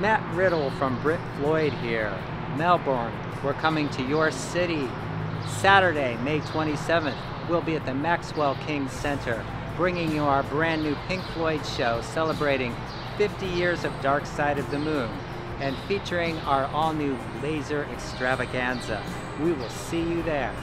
Matt Riddle from Brit Floyd here. Melbourne, we're coming to your city. Saturday, May 27th, we'll be at the Maxwell King Center, bringing you our brand new Pink Floyd show celebrating 50 years of Dark Side of the Moon and featuring our all new laser extravaganza. We will see you there.